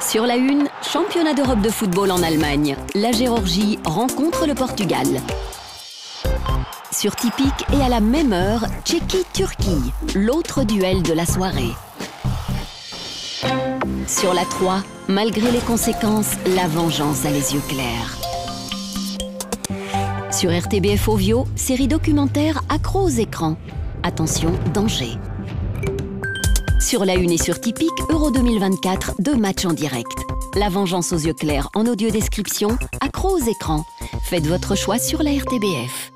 Sur la une, championnat d'Europe de football en Allemagne. La Géorgie rencontre le Portugal. Sur Typique et à la même heure, Tchéquie-Turquie, l'autre duel de la soirée. Sur la 3, malgré les conséquences, la vengeance a les yeux clairs. Sur RTBF Ovio, série documentaire accro aux écrans. Attention, danger. Sur la une et sur Typique, Euro 2024, deux matchs en direct. La vengeance aux yeux clairs en audio description, accro aux écrans. Faites votre choix sur la RTBF.